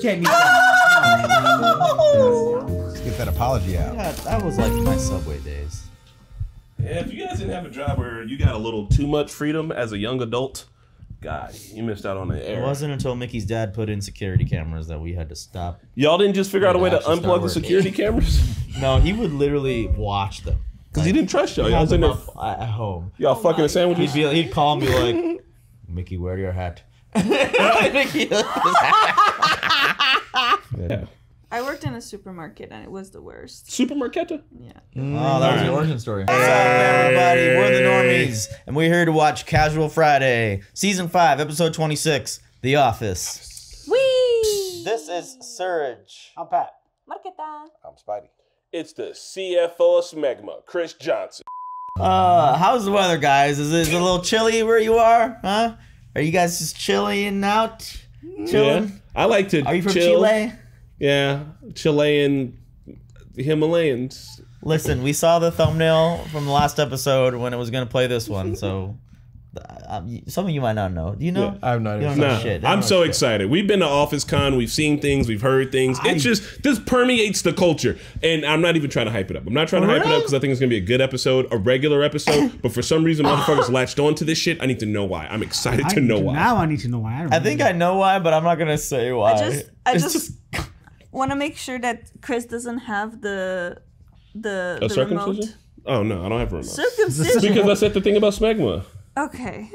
can't meet that. Let's get that apology out. Yeah, that was like my subway days. Yeah, if you guys didn't have a job where you got a little too much freedom as a young adult, God, you missed out on the air. It wasn't until Mickey's dad put in security cameras that we had to stop. Y'all didn't just figure out a way to unplug the working. security cameras No, he would literally watch them. because he didn't trust y'all. Y'all was in them there, at home. y'all fucking the He'd sandwiches. be, he'd call me like, Mickey, wear your hat. Mickey, Yeah. I worked in a supermarket and it was the worst. Supermarketa. Yeah. Oh, that was the origin story. What's up, everybody? We're the Normies, and we're here to watch Casual Friday, Season 5, Episode 26, The Office. Whee! This is Surge. I'm Pat. Marqueta. I'm Spidey. It's the CFO of Smegma, Chris Johnson. Uh, how's the weather, guys? Is it, is it a little chilly where you are? Huh? Are you guys just chilling out? Mm. Chilling? Yeah. I like to Are you from chill. Chile? Yeah, Chilean Himalayans. Listen, we saw the thumbnail from the last episode when it was gonna play this one, so you- some of you might not know. Do you know? Yeah. I have no You don't idea. know Nah, shit. I'm so shit. excited. We've been to Office Con. We've seen things. We've heard things. It's just this permeates the culture, and I'm not even trying to hype it up. I'm not trying to hype it up because I think it's gonna be a good episode, a regular episode. but for some reason, oh. motherfuckers latched onto this shit. I need to know why. I'm excited I to know why. Now I need to know why. I think I know why, but I'm not gonna say why. I just, I It's just, want to make sure that Chris doesn't have the, the, a the circumcision? remote. Oh no, I don't have a remote. Circumcision. because I said the thing about smegma. Okay.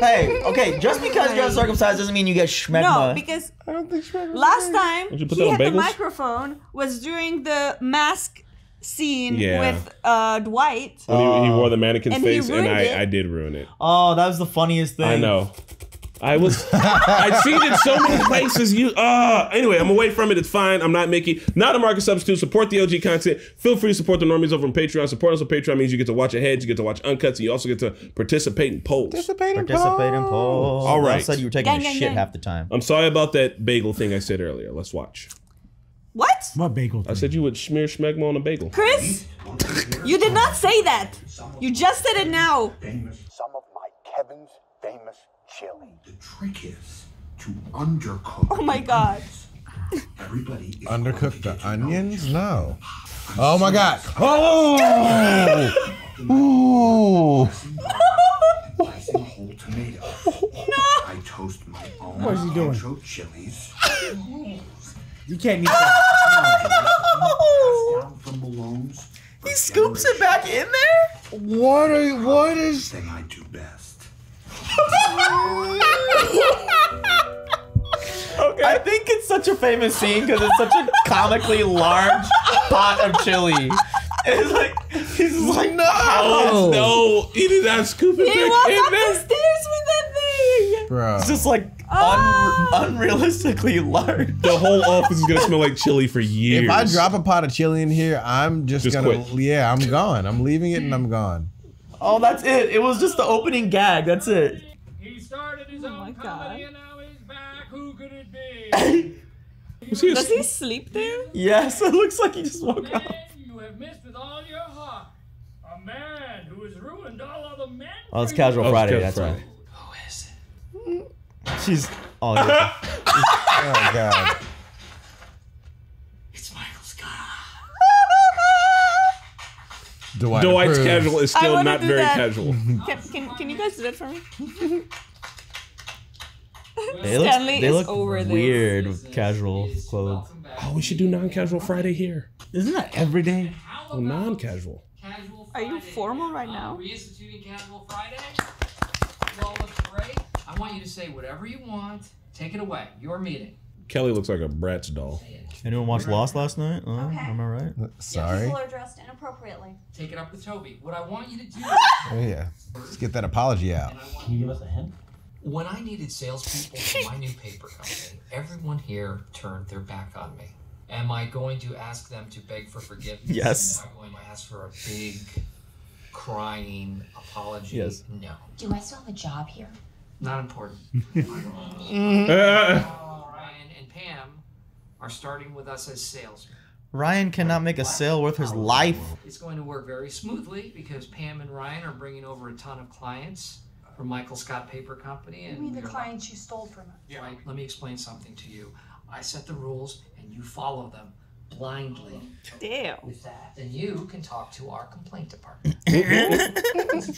Hey, okay, just because you're uncircumcised doesn't mean you get schmegma. No, because last time you put he that on had the bagels? microphone was during the mask scene Yeah. with uh, Dwight. When he, he wore the mannequin's And he face, and ruined I. I did ruin it. oh, that was the funniest thing. I know. I was. I'd seen it so many places. You. Uh, anyway, I'm away from it. It's fine. I'm not Mickey. Not a market substitute. Support the OG content. Feel free to support the normies over on Patreon. Support us on Patreon means you get to watch ahead. You get to watch uncuts. And you also get to participate in polls. Participate in Participate in polls. All right. I said you were taking Gang, a gang, shit gang. half the time. I'm sorry about that bagel thing I said earlier. Let's watch. What? What bagel? I said you would smear schmegma on a bagel. Chris? You did not say that. You just said it now. some of my Kevin's famous chili. The trick is to undercook. Oh my god. Everybody is Undercook the onions? No. Oh my god. Oh! Ooh. slicing whole tomato. I toast my own What is he doing? chilies. You can't meet that. Down from Malone's. He scoops it back in there? What are you what is Thing I do best. I think it's such a famous scene because it's such a comically large pot of chili. It's like he's like no. Oh no! He did not scoop it He back walked in up the stairs with that thing. bro? It's just like Oh. un- unrealistically large. The whole office is gonna smell like chili for years. If I drop a pot of chili in here, I'm just, Just gonna quit. yeah, I'm gone. I'm leaving it and I'm gone. Oh, that's it. It was just the opening gag. That's it. He started his Oh my own God. and now he's back. Who could it be? Was he Does he sleep there? Yes, it looks like he just woke up. you have missed with all your heart. A man who has ruined all other men. Oh, it's Casual Friday. Casual That's Friday. right. She's. Oh, yeah. Oh god. It's Michael Scott. Dwight Dwight's approves. casual is I still wanna not do very that. casual. Can, can, can you guys do that for me? They look, Stanley they is look over this. weird with casual clothes. Oh, we should do non-casual Friday here. Isn't that every day? Oh, non-casual. Are you formal right now? Reinstituting Casual Friday. Well, looks great. I want you to say whatever you want. Take it away. Your meeting. Kelly looks like a Bratz doll. Anyone watch Lost last night? Oh, Am I right? Sorry. people are dressed inappropriately. Take it up with Toby. What I want you to do. Oh yeah. Let's get that apology out. Can you give us a hint? When I needed salespeople for my new paper company, everyone here turned their back on me. Am I going to ask them to beg for forgiveness? Yes. Am I going to ask for a big, crying apology? Yes. No. Do I still have a job here? Not important. Uh, Ryan and Pam are starting with us as salesmen. Ryan cannot make a sale worth his life. It's going to work very smoothly because Pam and Ryan are bringing over a ton of clients from Michael Scott Paper Company. And You mean the clients you stole from us? Right. Let me explain something to you. I set the rules and you follow them blindly. Damn. With that, then you can talk to our complaint department.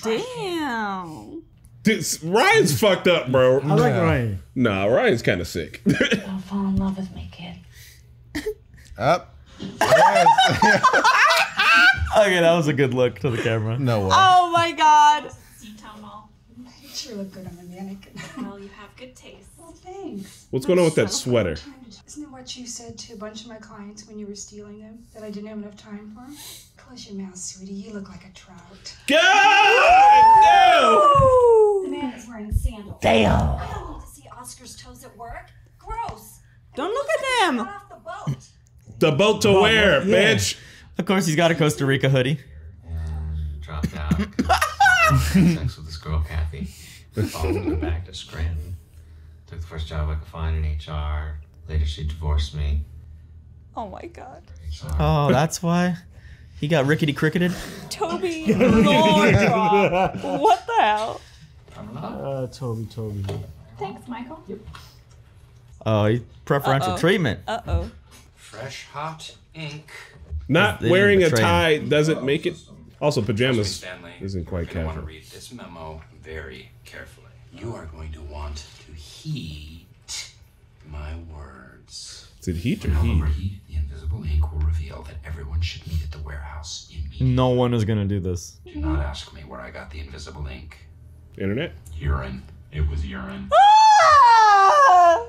Damn. Dude, Ryan's fucked up, bro. I like Ryan. Nah, Ryan's kind of sick. Don't fall in love with me, kid. Up. Okay, that was a good look to the camera. No way. Oh my god. Town Mall. You sure look good on the mannequin. Well, you have good taste. Well, thanks. What's going on with that sweater? Isn't it what you said to a bunch of my clients when you were stealing them? That I didn't have enough time for them? Close your mouth, sweetie. You look like a trout. God! No! The man is wearing sandals. Damn. I don't need to see Oscar's toes at work. Gross. Don't look at them. Get off the boat. The boat to wear, yeah. bitch. Of course, he's got a Costa Rica hoodie. dropped out. 'cause sex with this girl, Kathy. Followed her back to Scranton. Took the first job I could find in HR. Later, she divorced me. Oh my god. Oh, that's why he got rickety cricketed. Toby. Lord. what the hell? Uh, Toby, Toby. Thanks, Michael. Oh, he preferential Uh-oh. treatment. Uh oh. Fresh, hot ink. Not They didn't wearing a betray tie doesn't make it. Also, pajamas Stanley, isn't quite you're gonna want casual. to read this memo very carefully. You are going to want to heed my words. Is it heat or When heat? overheat, the invisible ink will reveal that everyone should meet at the warehouse immediately. No one is gonna do this. Do not ask me where I got the invisible ink. Internet? Urine. It was urine. Ah!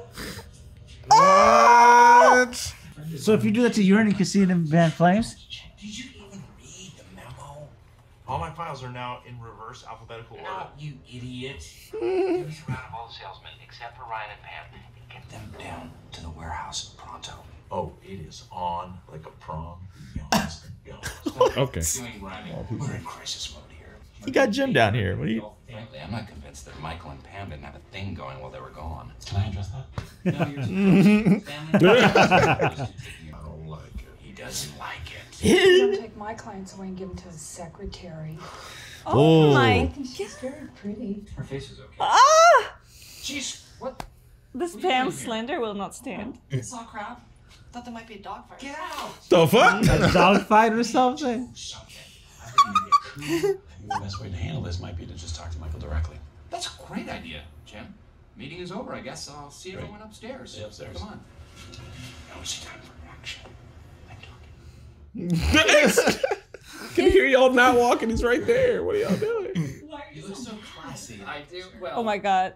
Ah! What? So if you do that to urine, you can see it in Van Flames? Did you even read the memo? All my files are now in reverse alphabetical order. No, you idiot. You surround all the salesmen except for Ryan and Pam and get them down to the warehouse pronto. Oh, it is on like a prom. Yawns and goes. Okay. Doing writing. We're in crisis mode here. He got Jim down here. What do you? Frankly, I'm not convinced that Michael and Pam didn't have a thing going while they were gone. Can I address that? No, you're too Stanley. I don't like it. He doesn't like it. You don't take my clients away and give them to a secretary. Oh Oh. my She's very pretty. Her face is okay. Ah! Jeez, what? This Pam Slender will not stand. Saw a crowd. Thought there might be a dog fight. Get out! The fuck? A dog fight or something? Maybe the best way to handle this might be to just talk to Michael directly. That's a great idea, Jim. Meeting is over. I guess I'll see everyone upstairs. See upstairs. Come on. Now it's time for action. I'm talking. Can you hear y'all not walking? He's right there. What are y'all doing? Why are You look so classy. I do well. Oh my god.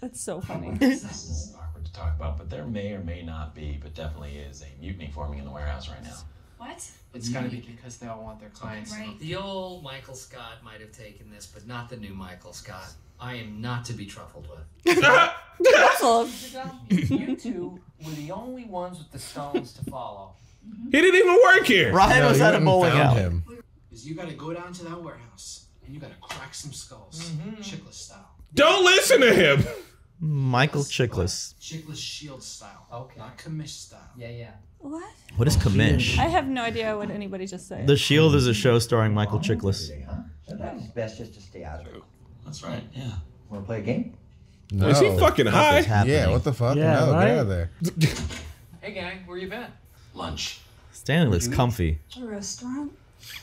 That's so funny. This is awkward to talk about, but there may or may not be, but definitely is a mutiny forming in the warehouse right now. What? It's gotta be mm-hmm. because they all want their clients. Right. The old Michael Scott might have taken this, but not the new Michael Scott. I am not to be truffled with. Russell. you two were the only ones with the stones to follow. Mm-hmm. He didn't even work here. Ryan No, was you at a wouldn't bowling found alley. him. Is you gotta go down to that warehouse and you gotta crack some skulls, mm-hmm. Chiklis style. Don't listen to him. Michael Chiklis. Chickless shield style. Okay. Not commish style. Yeah, yeah. What? What is Commish? I have no idea what anybody just said. The Shield is a show starring Michael Chiklis. Sometimes it's best just to stay out of it. That's right, yeah. Want to play a game? No. Is he fucking high? Yeah, what the fuck? Yeah, no, right? get out of there. Hey gang, where you been? Lunch. Stanley looks comfy. A restaurant?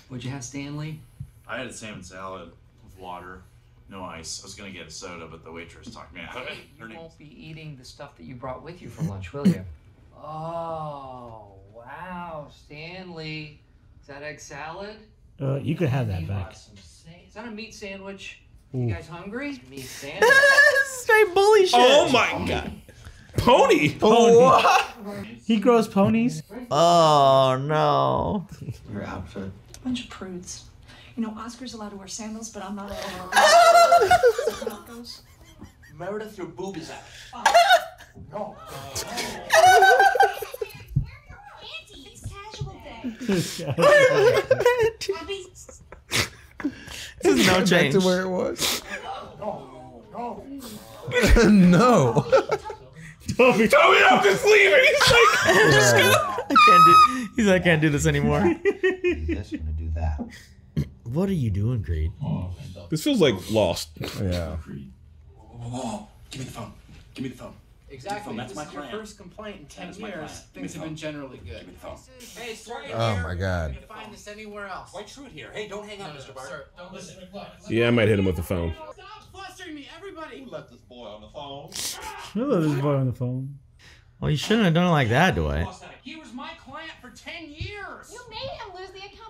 What'd you have, Stanley? I had a salmon salad with water, no ice. I was gonna get a soda, but the waitress talked me out of it. Her You won't be eating the stuff that you brought with you for lunch, will you? oh, wow, Stanley. Is that egg salad? Uh, you could have that You back. sa- Is that a meat sandwich? Ooh. You guys hungry? Meat sandwich. Straight bully shit. Oh my god. Pony pony. He grows ponies. Oh no. Your outfit. Bunch of prudes. You know, Oscar's allowed to wear sandals, but I'm not allowed to wear Is that how? Meredith, your boob is out. No. Auntie, it's casual day. This guy. Abby, This is no Back change. to where it was. No. No. no. Toby, Toby, I'm just leaving. He's like, I can't do. He's like, I can't do this anymore. This gonna do that. What are you doing, Creed? this feels like Lost. Yeah. Whoa, whoa, whoa. Give me the phone. Give me the phone. Exactly. That's this my is your first complaint in ten That is my years. plan. Things have been generally good. Hey, it's right Oh here. my God. You can find this anywhere else. Dwight Schrute here. Hey, don't hang up, Mr. Bart. Sir, don't listen. Yeah, I might hit him with the phone. Stop flustering me, everybody. Let this boy on the phone. Look at this boy on the phone. Well, you shouldn't have done it like that, Dwight. He was my client for ten years. You made him lose the account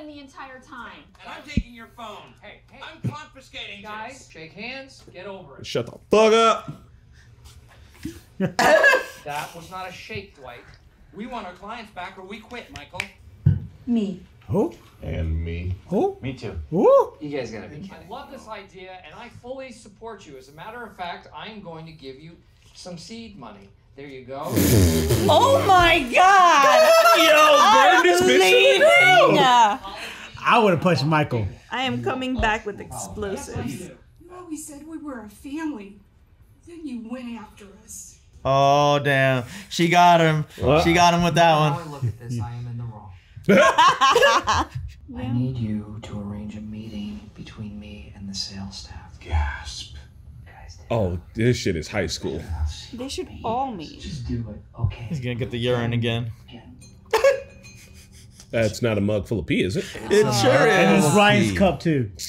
by screaming at him the entire time. And I'm taking your phone. Hey, hey. I'm confiscating Guys, shake hands. Get over it. Shut the fuck up. That was not a shake, Dwight. We want our clients back or we quit, Michael. Me. Who? And me. Who? Me too. Who? You guys gotta be kidding. I love this idea and I fully support you. As a matter of fact, I'm going to give you some seed money. There you go. Oh my god! Yo, burn this bitch Leaving! I would have punched Michael. I am coming back with explosives. You always said we were a family. Then you went after us. Oh damn, she got him. What? She got him with that Now I one. look at this, I am in the wrong. I need you to arrange a meeting between me and the sales staff. Gasp. Oh, this shit is high school. They should all meet. Just do it, okay? He's gonna get the urine again. That's not a mug full of pee, is it? It sure And it's is. Ryan's cup too.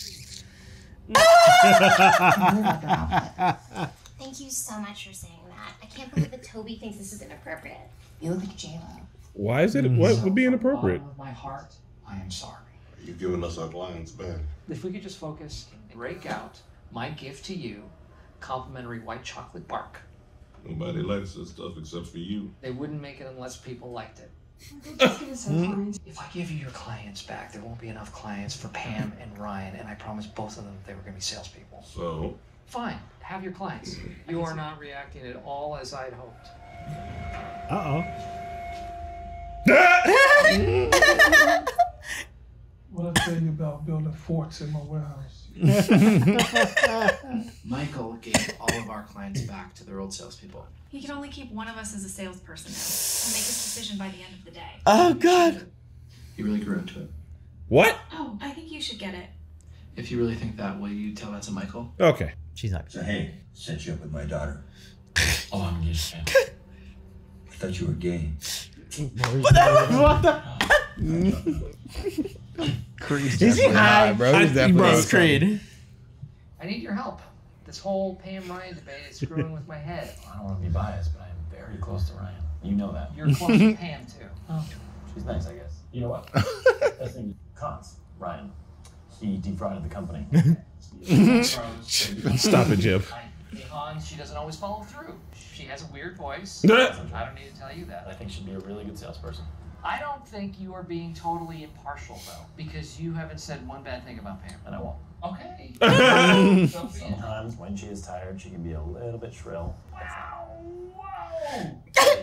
Thank you so much for saying that. I can't believe that Toby thinks this is inappropriate. You look like J-Lo. Why is it? What would be inappropriate? Bottom of my heart, I am sorry. You're giving us our clients back. If we could just focus, break out my gift to you, complimentary white chocolate bark. Nobody likes this stuff except for you. They wouldn't make it unless people liked it. Hmm? If I give you your clients back, there won't be enough clients for Pam and Ryan, and I promised both of them they were going to be salespeople. So, Fine, have your clients. You are not reacting at all as I'd hoped. Uh What building forts in my warehouse? Michael gave all of our clients back to their old salespeople. He can only keep one of us as a salesperson now and make his decision by the end of the day. Oh god. He really grew into it. What? Oh, I think you should get it. If you really think that, will you tell that to Michael? Okay. She's not. So hey, set you up with my daughter. Oh, I'm engaged, man. I thought you were gay. What the? Creed. Is he high? bro. He's I- definitely bro, on it's Creed. I need your help. This whole Pam Ryan debate is screwing with my head. I don't want to be biased, but I'm very close to Ryan. You know that. You're close to Pam, too. Oh, she's nice, I guess. You know what? That's name Cons. Ryan. He defrauded the company. Stop it, Jim. Hans, she doesn't always follow through. She has a weird voice. I don't need to tell you that. I think she'd be a really good salesperson. I don't think you are being totally impartial, though, because you haven't said one bad thing about Pam. And I won't. Okay. Sometimes when she is tired, she can be a little bit shrill. Wow.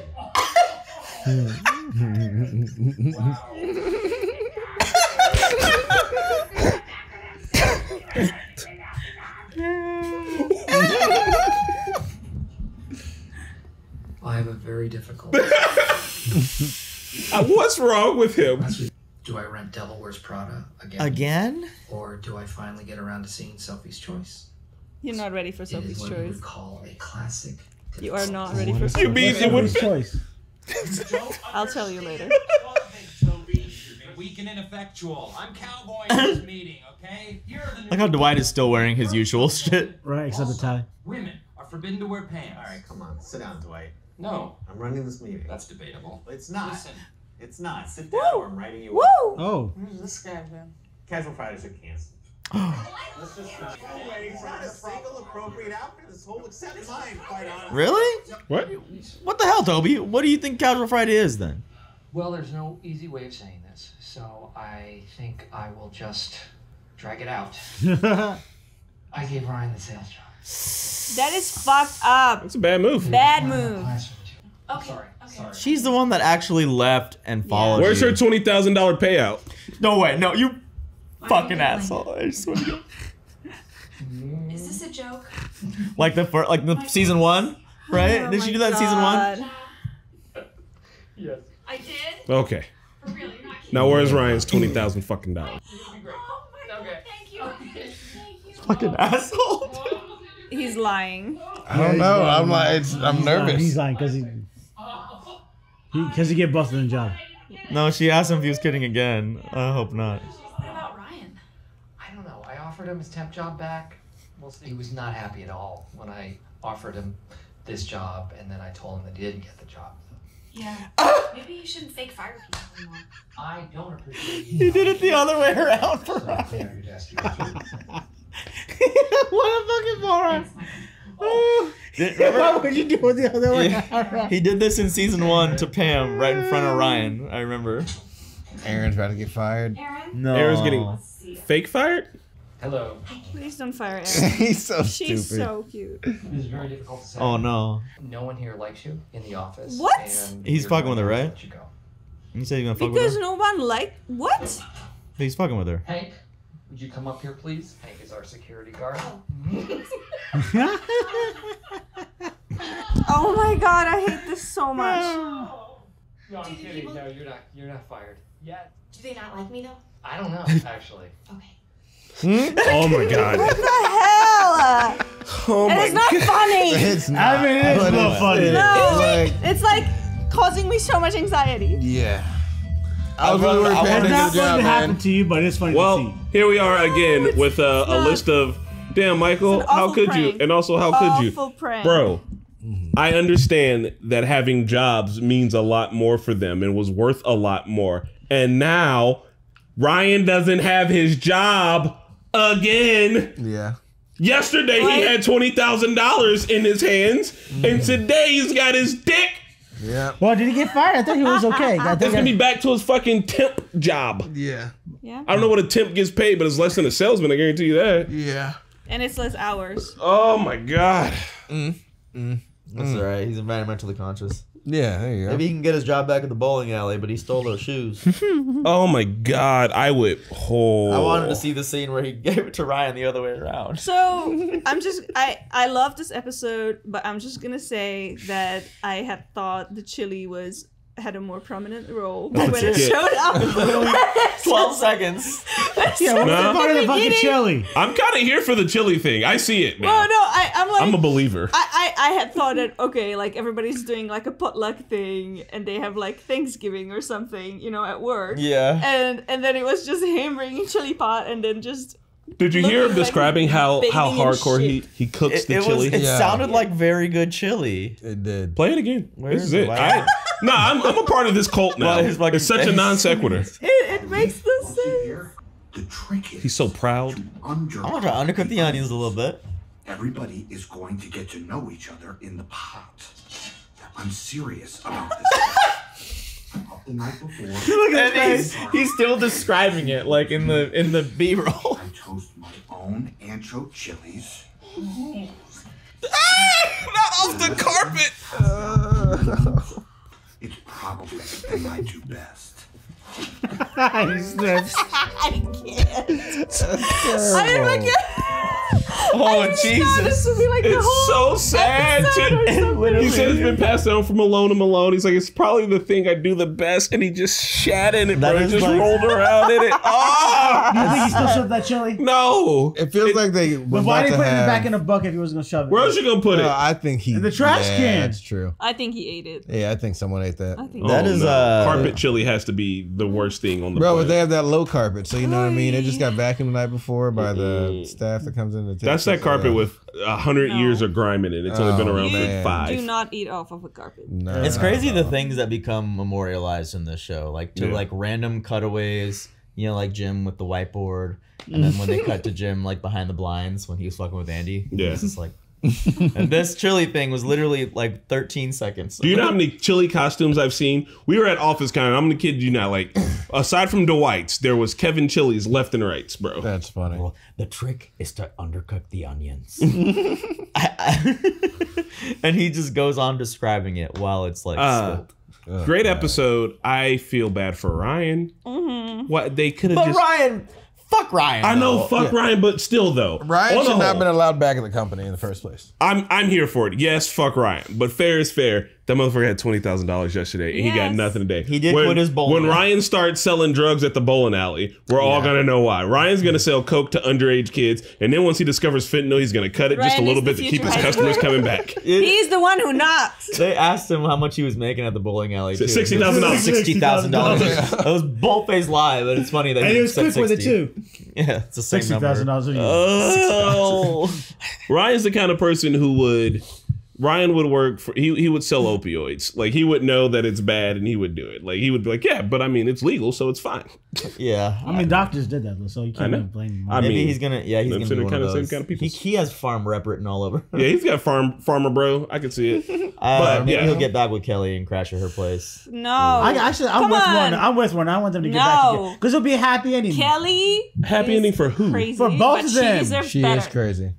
I have a very difficult. Uh, what's wrong with him? do I rent Devil Wears Prada again? Again? Or do I finally get around to seeing Sophie's Choice? You're not ready for It is Sophie's what we choice. would call a classic. You are not ready for Sophie's You Sophie's mean it would? choice. I'll tell you later. Weak and ineffectual. I'm cowboy in this meeting, okay? Here are the new Like how Dwight is still wearing his usual shit. Right, except the tie. women are forbidden to wear pants. All right, come on, sit down, Dwight. No, I'm running this meeting. that's debatable. It's not. Listen. It's not. Sit down. or I'm writing you. Woo! up. Oh. Who's this guy, man? Casual Fridays are canceled. Let's just. It's not a single appropriate outfit. This whole except mine, quite honestly. Really? What? What the hell, Toby? What do you think Casual Friday is then? Well, there's no easy way of saying this, so I think I will just drag it out. I gave Ryan the sales job. That is fucked up. That's a bad move. Bad move. Okay. Okay. She's the one that actually left and followed Where's you. her twenty thousand dollar payout? No way, no, you fucking asshole. I swear to God. Is this a joke? Like the first, like the oh season one, right? Oh Did she do that in season one? Yes. I did? Okay. For real, you're not kidding. Now where's Ryan's twenty thousand fucking dollars? Oh my god, thank you. Thank you. Fucking asshole. He's lying. I don't know. I'm like, it's, I'm He's lying- nervous. He's lying because he, because he, get busted in the job. No, she asked him if he was kidding again. I hope not. What about Ryan? I don't know. I offered him his temp job back. We'll see. He was not happy at all when I offered him this job, and then I told him that he didn't get the job. Yeah. Ah! Maybe you shouldn't fake fire people anymore. I don't appreciate He did it the other way around for Ryan. what a fucking moron! Did- oh. Why would you do it the other way? Yeah. He did this in season one to Pam right in front of Ryan. I remember. Erin's about to get fired. Erin? No. Erin's getting fake fired. Hello. Please don't fire Erin. He's so She's stupid. so cute. It is very difficult to say. Oh no. No one here likes you in the office. What? and He's fucking with her, right? you go. You said you're gonna fuck Because with her. no one like what? He's fucking with her. Hank, would you come up here, please? Hank is our security guard. Oh, oh my god, I hate this so much. No, I'm kidding. No, you're not. You're not fired yet. Do they not like me though? I don't know, actually. Okay. Hmm? Oh my god. What the hell? Oh and my it's not god. funny. It's not. I mean, it is but a little it's- funny. no, Like, it's like causing me so much anxiety. yeah. I was really worried I paying It's attention not to the funny job, to happen man. to you, but it's funny to Well, see. here we are again with uh, a list of damn Michael. How awful could you? And also, how could you, prank. bro? I understand that having jobs means a lot more for them and was worth a lot more. And now Ryan doesn't have his job again. Yeah. Yesterday Right. he had twenty thousand dollars in his hands, and today he's got his dick. Yeah. Well, did he get fired? I thought he was okay. I He's think gonna be back to his fucking temp job. Yeah. Yeah. I don't know what a temp gets paid, but it's less than a salesman. I guarantee you that. Yeah. And it's less hours. Oh my god. Mm. Mm. That's mm. alright. He's environmentally conscious. Yeah, there you go. Maybe he can get his job back at the bowling alley, but he stole those shoes. Oh my god. I would. Oh. I wanted to see the scene where he gave it to Ryan the other way around. So I'm just I I love this episode, but I'm just gonna say that I had thought the chili was had a more prominent role Oh, when it shit. showed up. Twelve seconds. yeah, what's Nah. the part of the fucking chili? I'm kind of here for the chili thing. I see it, man. Well, no, I I'm like I'm a believer. I, I, I had thought that okay, like everybody's doing like a potluck thing, and they have like Thanksgiving or something, you know, at work. Yeah. And and then it was just him bringing chili pot, and then just Did you hear him looking like describing how how hardcore he shit. he cooks It, the it was. chili? It Yeah. sounded like very good chili. It did. Play it again. Where this is is it? it. I, no, I'm, I'm a part of this cult now. Why his It's such a non sequitur. it, it makes the sense. The trick is He's so proud. under. I'm gonna try to undercook the onions a little bit. Everybody is going to get to know each other in the pot. I'm serious about this. The night before. Look And he's, he's still describing it like in the in the B roll. I toast my own ancho chilies. Not off the carpet. It's probably the thing I do best. I can't. I didn't get. Oh This Jesus! would be like the It's whole so sad. episode or too. something. He said it's been passed down from Malone to Malone. He's like, it's probably the thing I do the best, and he just shat in it, That bro. He just like- rolled around in it. Oh You think he still shoved that chili? no! It feels like they. But why about did he to put it in the have- back in the bucket if he was gonna shove it? Where else you gonna put No, it? I think he In the trash yeah, can. That's true. I think he ate it. Yeah, I think someone ate that. I think That Oh, is, no. uh, carpet chili has to be the worst thing on the Bro, but they have that low carpet, so you know what I mean. It just got vacuumed the night before by the staff that comes in. To take That's that carpet uh, with a hundred No. years of grime in it. It's only been Oh, around man. for five. Do not eat off of a carpet. No, It's no, crazy no. the things that become memorialized in this show, like to Yeah. like random cutaways. You know, like Jim with the whiteboard, and then when they cut to Jim like behind the blinds when he was fucking with Andy. Yeah. it's just like. And this chili thing was literally like 13 seconds. Do you know how many chili costumes I've seen? We were at Office Con. I'm gonna kid you not. Like, aside from Dwight's, there was Kevin Chili's left and rights, bro. That's funny. Well, the trick is to undercook the onions. and he just goes on describing it while it's like Uh. Oh, Great God. episode. I feel bad for Ryan. Mm-hmm. What they could have But just. Ryan, fuck Ryan. I know, though. fuck Ryan, but still though. Ryan on the should not have whole, been allowed back in the company in the first place. I'm I'm here for it. Yes, fuck Ryan, but fair is fair. That motherfucker had twenty thousand dollars yesterday, and he got nothing today. He did when, quit his bowling When alley. Ryan starts selling drugs at the bowling alley, we're all gonna know why. Ryan's gonna sell coke to underage kids, and then once he discovers fentanyl, he's gonna cut it just a little bit to keep his customers coming back. He's the one who knocks. They asked him how much he was making at the bowling alley. too. $60,000. Sixty thousand dollars. It was boldface live, but it's funny that And he he was said quick with it too. Yeah, it's the same Sixty number. thousand dollars a year. Oh, Ryan's the kind of person who would. Ryan would work for he he would sell opioids. Like he would know that it's bad and he would do it. Like he would be like, yeah, but I mean it's legal, so it's fine. Yeah, I mean, doctors did that, though, so you can't even blame him. I Maybe mean, he's gonna. Yeah, he's gonna be one of kinda those. same kind of people. He, he has farm rep written all over. Yeah, he's got farm farmer bro. I can see it. Uh, but maybe yeah, he'll get back with Kelly and crash at her place. No. I, actually, I'm Come with on. one. I'm with one. I want them to get back together because it'll be a happy ending. Kelly. happy ending for who? Crazy, For both but of she them. She better. is crazy.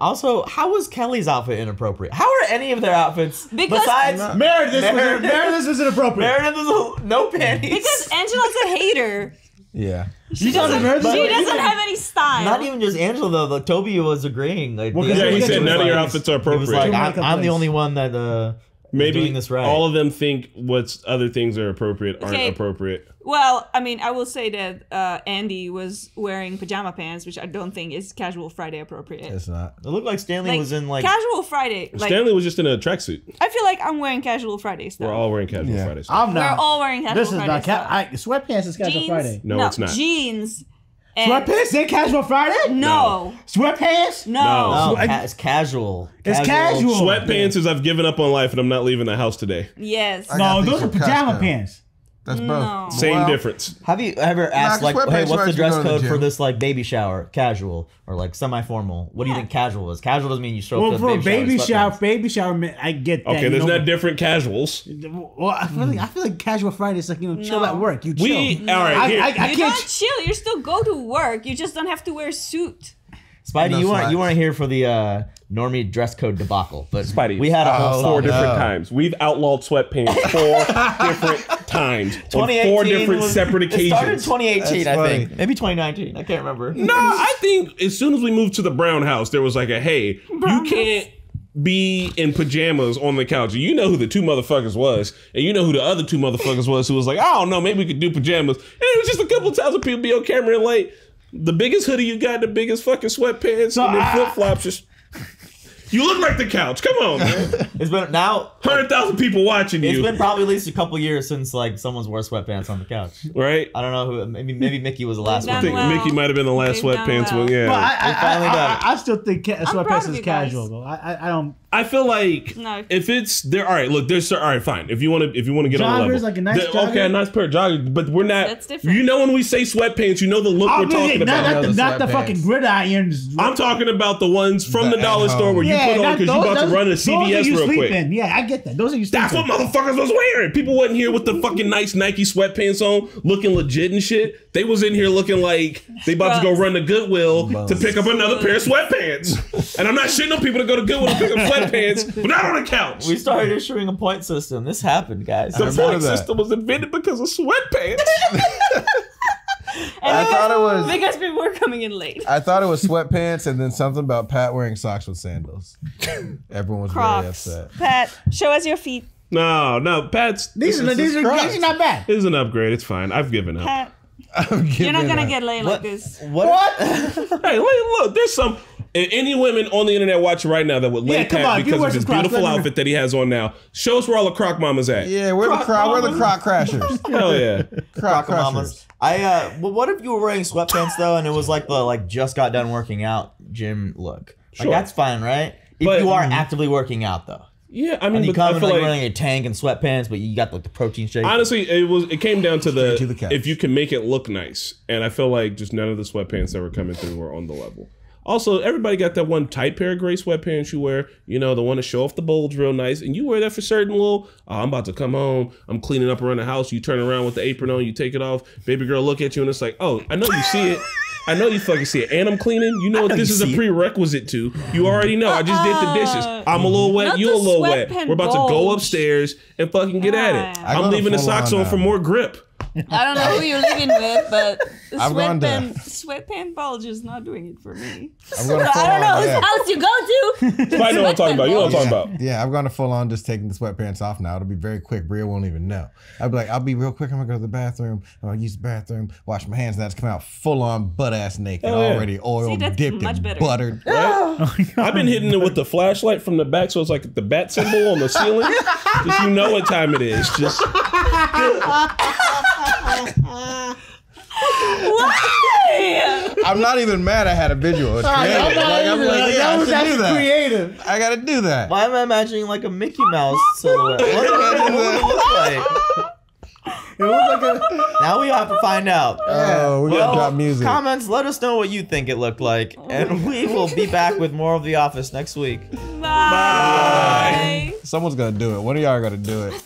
Also, how was Kelly's outfit inappropriate? How are any of their outfits Because- besides Meredith, was, Meredith was inappropriate. Meredith was no panties. Because Angela's a hater. Yeah. You talking to Meredith? She doesn't even- have any style. Not even just Angela though. Like, Toby was agreeing. Like, Well, the yeah, other he said was none of your outfits are He was like, appropriate. I'm, I'm the only one that uh, maybe doing this right. all of them think what's other things are appropriate aren't Okay. appropriate. Well, I mean, I will say that uh, Andy was wearing pajama pants, which I don't think is casual Friday appropriate. It's not. It looked like Stanley Like, was in like. casual Friday. Like Stanley was just in a tracksuit. I feel like I'm wearing casual Friday stuff. We're all wearing casual Yeah. Fridays. I'm We're not. all wearing casual Fridays. This is Friday not. Ca- stuff. I, sweatpants is casual jeans. Friday. No, it's not. Jeans. And Sweatpants ain't casual Friday. No. Sweatpants. No. No, ca- it's casual. It's casual. Sweatpants is I've given up on life and I'm not leaving the house today. Yes. I No, got these those are from pajama Costco. pants. That's No. both. Same Well, difference. Have you ever asked like, hey, what's the dress go to the code for this like baby shower? Casual or like semi-formal? What do you think casual is? Casual doesn't mean you show Well, up to for a a baby, shower. baby shower, baby shower, man, I get that. Okay, you there's know, not different casuals. Well, I feel like I feel like casual Friday is like you know chill No. at work. You chill. We all right. I, here- I, I you can't. don't chill. You still go to work. You just don't have to wear a suit. Spidey, No you weren't you weren't here for the uh, normie dress code debacle, but Spidey, we had a whole uh, Oh, four different no. times. We've outlawed sweatpants four different times on four different was- separate It started in 2018, That's I think. Maybe 2019. I can't remember. No, I think as soon as we moved to the brown house, there was like a hey, you can't be in pajamas on the couch. You know who the two motherfuckers was, and you know who the other two motherfuckers was who was like, I don't know, maybe we could do pajamas. And it was just a couple of times when people be on camera and like the biggest hoodie you got, the biggest fucking sweatpants, So and then I- flip flops. Just you look like the couch. Come on, man. It's been now. Hundred thousand people watching It's you, been probably at least a couple years since like someone's wore sweatpants on the couch. right? I don't know who. Maybe maybe Mickey was the last I one. think well. Mickey might have been the last They've done sweatpants well. one. Yeah. But I, I, We finally I, done I. I still think ca- proud sweatpants of is you guys. casual though. I, I, I don't. I feel like No. if it's there, all right. Look, there's all right, fine. If you want to, if you want to get on the Joggers, level, like a nice The- okay, a nice pair of joggers, but we're not. That's different. You know when we say sweatpants, you know the look we're yeah, talking not, about. not, the, the not the sweatpants. fucking gridirons. I'm talking about the ones from the, The dollar at-home. store where you yeah, put on because you those- about to run a those CVS real quick. in. Yeah, I get that. Those are you. That's what motherfuckers was wearing. People wasn't here with the fucking nice Nike sweatpants on, looking legit and shit. They was in here looking like they about to go run to Goodwill to pick up another pair of sweatpants. And I'm not shitting on people to go to Goodwill to pick up sweatpants, but not on the couch. We started issuing a point system. This happened, guys. The point that. system was invented because of sweatpants. I thought it was. Because people were coming in late. I thought it was sweatpants and then something about Pat wearing socks with sandals. Everyone was very Crocs. upset. Pat, show us your feet. no, no, Pat's. These are these are these are not bad. This is an upgrade. It's fine. I've given up. Pat, I'm you're not gonna up. get laid What? like this. What? Hey, look, look, there's some. And Any women on the internet watching right now that would lay Yeah, come Pat on, because of his some Crocs, beautiful let me know. outfit that he has on now. Show us where all the croc mamas at. Yeah, we're the croc. We're the croc crashers. Hell yeah. Croc Mamas. I uh, well, what if you were wearing sweatpants though, and it was like the like just got done working out gym look? Like Sure. that's fine, right? If But- you are actively working out though, Yeah, I and mean, you but I come in like, like wearing a tank and sweatpants, but you got like the protein shake. honestly, it was it came down to the, to the if you can make it look nice, and I feel like just none of the sweatpants that were coming through were on the level. Also, everybody got that one tight pair of gray sweatpants you wear, you know, the one to show off the bulge real nice, and you wear that for certain little. Oh, I'm about to come home. I'm cleaning up around the house. You turn around with the apron on, you take it off. Baby girl look at you, and it's like, oh, I know you see it. I know you fucking see it. And I'm cleaning. You know what this you is a see it. prerequisite to. You already know. I just did the dishes. I'm a little wet. Not You a little wet. We're about to go upstairs and fucking get at it. I go I'm leaving the socks on on now. for more grip. I don't know who you're living with, but the I've gone to- sweatband sweatband bulge is not doing it for me. I'm going to I don't know whose yeah. house you go to. Somebody know what I'm talking about. You know what I'm talking about. Yeah, I've gone to full on just taking the sweatpants off now. It'll be very quick. Bria won't even know. I'll be like, I'll be real quick. I'm gonna go to the bathroom. I'm gonna use the bathroom, wash my hands, and that's come out full on butt ass naked, Oh, yeah. already oil See, that's dipped much and better. buttered. Oh, I've been hitting it with the flashlight from the back, so it's like the bat symbol on the ceiling. Just you know what time it is. Just Why? I'm not even mad. I had a visual. It's creative. I'm Like, I'm like, like, yeah, that I was should do actually that. creative. I gotta do that. Why am I imagining like a Mickey Mouse silhouette? What does it look like? It looks like a. Now we have to find out. Oh, we gotta drop music. Comments, let us know what you think it looked like, and we will be back with more of The Office next week. Bye. Someone's gonna do it. One of y'all are gonna do it.